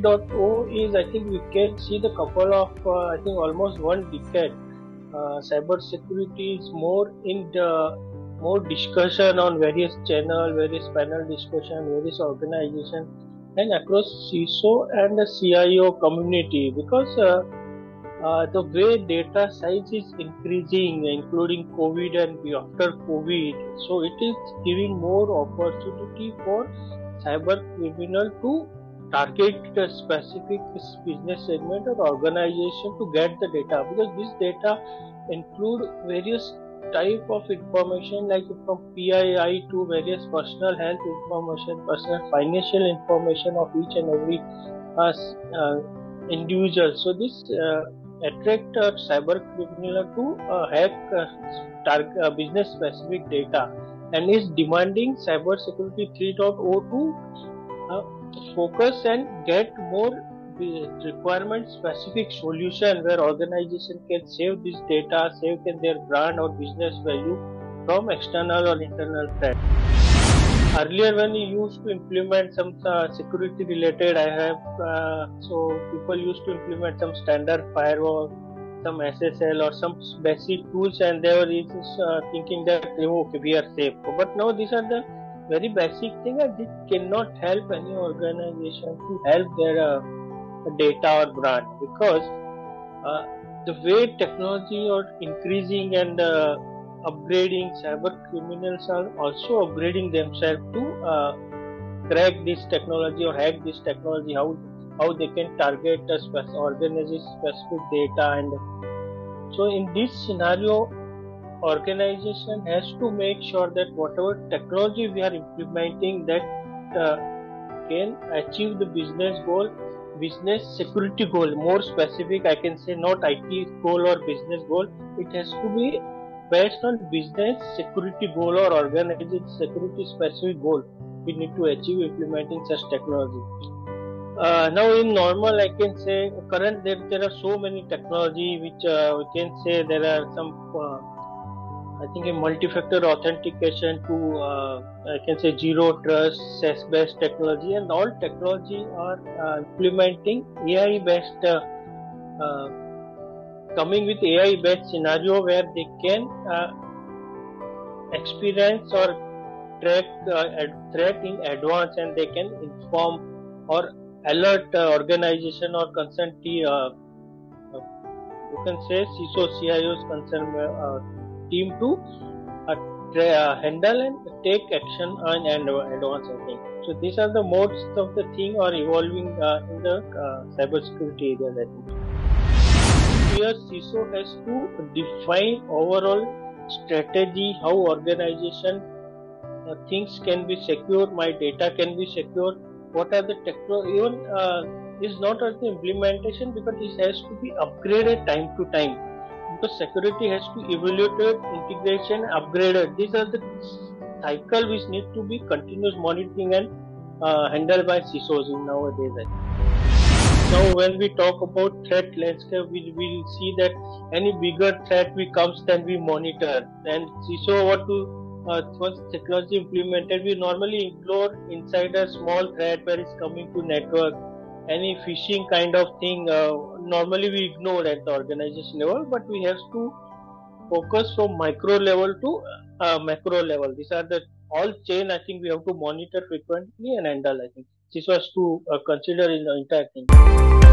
3.0 is, I think, we can see the couple of, uh, I think, almost one decade. Uh, cyber security is more in the more discussion on various channel, various panel discussion, various organization, and across CISO and the CIO community because uh, uh, the way data size is increasing, including COVID and after COVID, so it is giving more opportunity for cyber criminal to target a specific business segment or organization to get the data because this data include various type of information like from PII to various personal health information, personal financial information of each and every uh, uh, individual. So this uh, attract a cyber criminal to uh, hack uh, target, uh, business specific data and is demanding cyber security 3.0 to focus and get more requirement specific solution where organization can save this data, save their brand or business value from external or internal threat. Earlier, when you used to implement some uh, security related, I have uh, so people used to implement some standard firewall, some SSL or some basic tools, and they were uh, thinking that okay, we are safe. But now these are the very basic thing, and this cannot help any organization to help their uh, data or brand because uh, the way technology are increasing and uh, upgrading cyber criminals are also upgrading themselves to uh, crack this technology or hack this technology how how they can target a specific organization specific data and so in this scenario organization has to make sure that whatever technology we are implementing that uh, can achieve the business goal business security goal. More specific i can say not it goal or business goal. It has to be based on business security goal or organization security specific goal. We need to achieve implementing such technology. Uh, now in normal i can say current there, there are so many technology which uh, we can say there are some uh, I think a multi-factor authentication to uh, I can say zero trust, SES-based technology, and all technology are uh, implementing AI-based, uh, uh, coming with AI-based scenario where they can uh, experience or track threat in advance, and they can inform or alert organization or. Uh, you can say CISO, CIO's concern team to uh, uh, handle and take action on and advance think. So these are the modes of the thing are evolving uh, in the uh, cybersecurity area. Think. Here CISO has to define overall strategy how organization uh, things can be secure, my data can be secure, what are the techno even uh, is not at the implementation because it has to be upgraded time to time because security has to be evaluated, integration, upgraded. These are the cycle which need to be continuous monitoring and uh, handled by CISOs in nowadays. Now, when we talk about threat landscape, we will see that any bigger threat we comes, then we monitor. And CISO, what to uh, once technology implemented, we normally include inside a small threat where it's coming to network any phishing kind of thing uh, normally we ignore at the organization level but we have to focus from micro level to uh, macro level. These are the all chain i think we have to monitor frequently and think. This was to uh, consider in the entire thing